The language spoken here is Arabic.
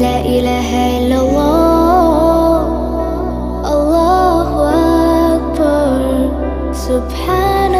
لا إله إلا الله. الله أكبر. سبحان